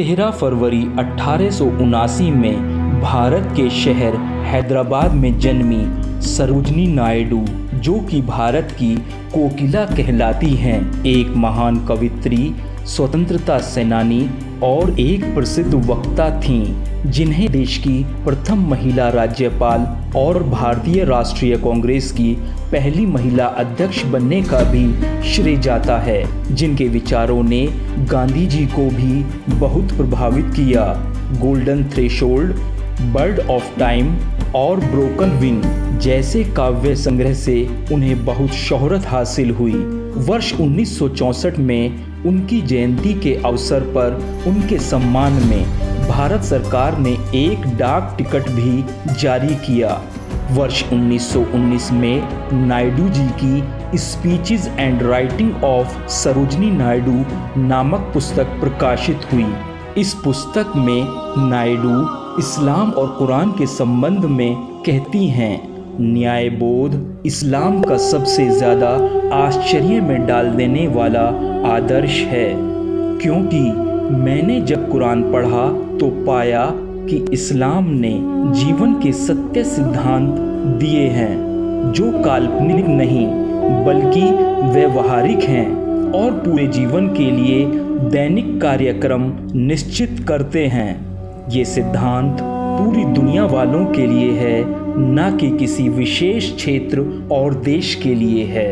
13 फरवरी अठारह में भारत के शहर हैदराबाद में जन्मी सरोजनी नायडू, जो कि भारत की कोकिला कहलाती हैं। एक महान कवित्री स्वतंत्रता सेनानी और एक प्रसिद्ध वक्ता थीं, जिन्हें देश की प्रथम महिला राज्यपाल और भारतीय राष्ट्रीय कांग्रेस की पहली महिला अध्यक्ष बनने का भी श्रेय जाता है, जिनके विचारों ने गांधी जी को भी बहुत प्रभावित किया। Golden threshold bird of time और ब्रोकन विंग जैसे काव्य संग्रह से उन्हें बहुत शोहरत हासिल हुई। वर्ष 1964 में उनकी जयंती के अवसर पर उनके सम्मान में भारत सरकार ने एक डाक टिकट भी जारी किया। वर्ष 1919 में नायडू जी की speeches and writing of Sarojini Naidu नामक पुस्तक प्रकाशित हुई। इस पुस्तक में नायडू इस्लाम और कुरान के संबंध में कहती हैं न्याय बोध इस्लाम का सबसे ज़्यादा आश्चर्य में डाल देने वाला आदर्श है। क्योंकि मैंने जब कुरान पढ़ा तो पाया कि इस्लाम ने जीवन के सत्य सिद्धांत दिए हैं, जो काल्पनिक नहीं, बल्कि व्यवहारिक हैं और पूरे जीवन के लिए दैनिक कार्यक्रम निश्चित करते हैं। ये सिद्धांत पूरी दुनिया वालों के लिए है, ना कि किसी विशेष क्षेत्र और देश के लिए है।